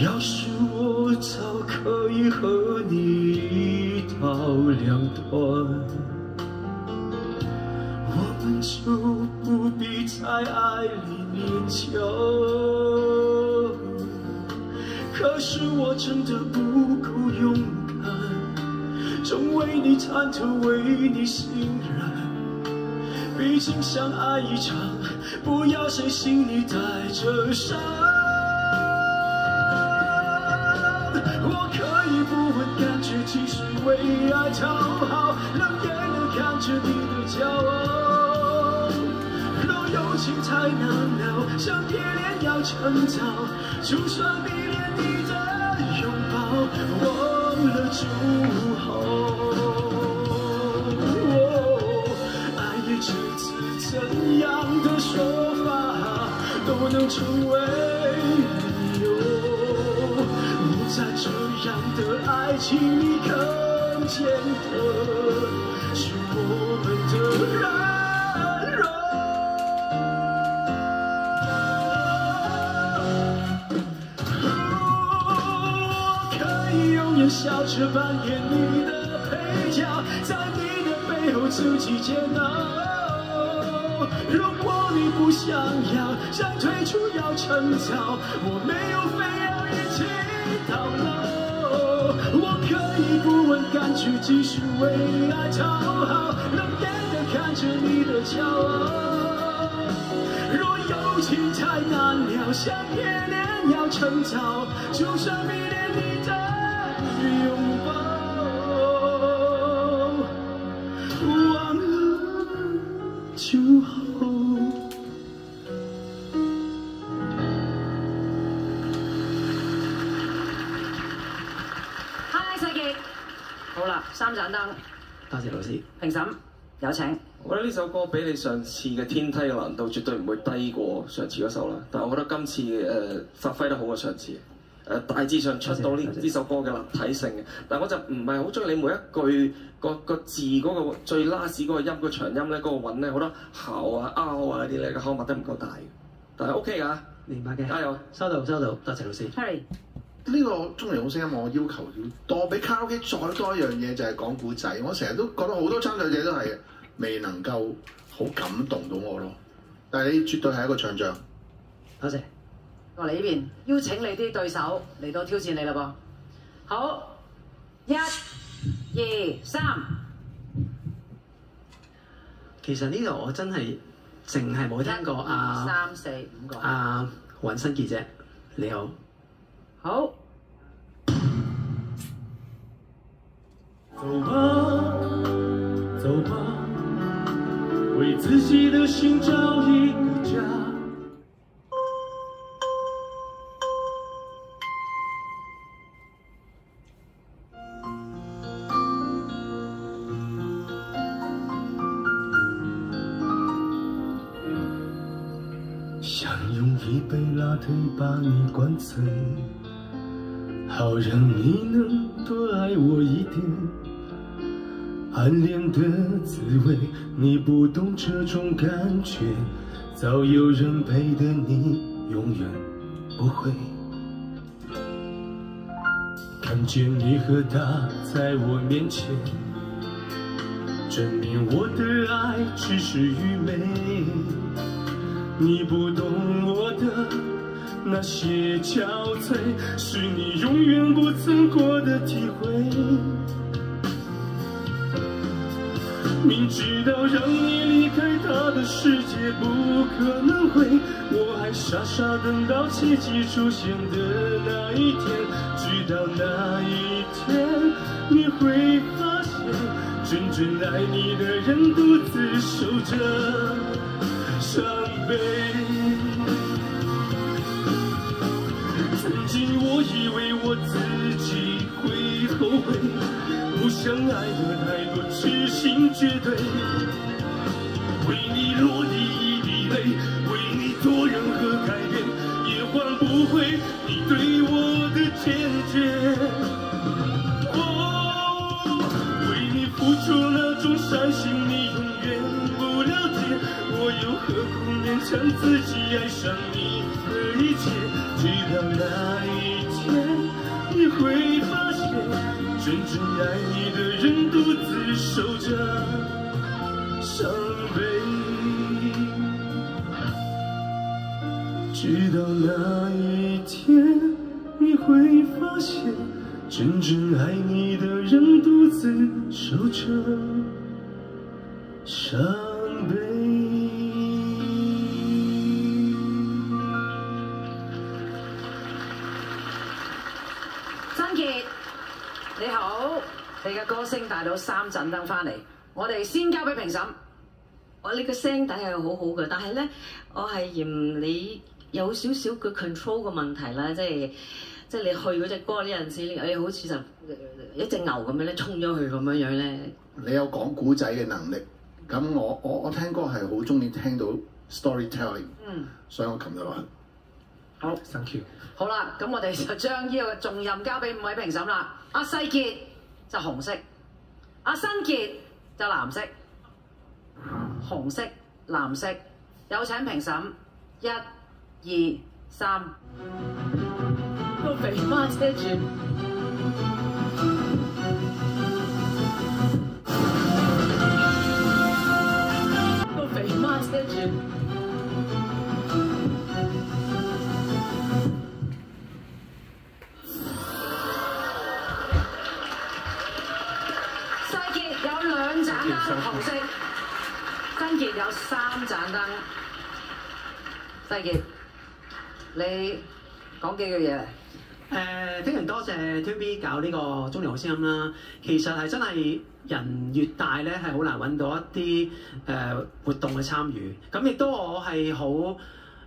要是我早可以和你一刀两断，我们就不必在爱里勉强。可是我真的不够勇敢，总为你忐忑，为你心软。毕竟相爱一场，不要谁心里带着伤。感觉，继续为爱讨好，冷眼的看着你的骄傲。若有情太难了，想别恋要趁早，就算迷恋你的拥抱，忘了就好。爱也只是怎样的说法，都能成为请你看见的，是我们的软弱。我可以永远笑着扮演你的配角，在你的背后自己煎熬。如果你不想要，想退出要趁早，我没有非要一起到老。敢去，继续为爱讨好，冷眼的看着你的骄傲。若有情太难了，想别恋要趁早，就算迷恋你的拥抱，好啦，三盞燈，多謝老師。評審有請。我覺得呢首歌比你上次嘅《天梯》嘅難度絕對唔會低過上次嗰首啦，但係我覺得今次誒、呃、發揮得好過上次。誒、大致上出到呢呢首歌嘅立體性嘅，但係我就唔係好中意你每一句個個字嗰、個最 last 嗰個音個長音咧，嗰、個韻咧好多喉啊、拗啊啲咧個口密得唔夠大，但係 OK 㗎，明白嘅，加油！收到收到，多謝老師。Harry，呢個中年好聲音，我要求要多，比卡拉 OK 再多一樣嘢就係講古仔。我成日都覺得好多參賽者都係未能夠好感動到我咯。但係你絕對係一個唱將。多謝。我嚟呢邊邀請你啲對手嚟到挑戰你啦噃。好，一、二、三，其實呢度我真係淨係冇聽過啊三四五個。啊尹新傑啫。你好，好，走吧，走吧，为自己的心找一个家。想用一杯拉推把你灌醉，好让你能多爱我一点。暗恋的滋味，你不懂这种感觉，早有人陪的你永远不会。看见你和他在我面前，证明我的爱只是愚昧。你不懂我的那些憔悴，是你永远不曾过的体会。明知道让你离开他的世界不可能会，我还傻傻等到奇迹出现的那一天。直到那一天，你会发现，真正爱你的人独自守着伤悲。相爱的太多，痴心绝对。为你落第一滴泪，为你做任何改变，也换不回你对我的坚决。哦，为你付出那种伤心，你永远不了解。我又何苦勉强自己爱上你的一切，直到真正爱你的人独自守着伤悲。直到那一天，你会发现，真正爱你的人独自守着伤你嘅歌聲帶到三盞燈翻嚟，我哋先交俾評審。我呢個聲底係好好嘅，但係咧，我係嫌你有少少嘅 control 嘅問題啦，即係即係你去嗰只歌呢陣時，你你好似就一隻牛咁樣咧，衝咗去咁樣樣咧。你有講古仔嘅能力，咁我我我聽歌係好中意聽到 storytelling，嗯，所以我擒咗落去。好。Thank you。好啦，咁我哋就將呢個重任交俾五位評審啦。阿世傑就紅色，阿新傑就藍色，紅色、藍色。有請評審，一、二、三。個肥媽車住。兩盞燈紅色，跟住有三盞燈。世傑，你講幾句嘢？誒、非常多謝 TVB 搞呢個中年好聲音啦。其實係真係人越大咧，係好難揾到一啲誒、活動嘅參與。咁亦都我係好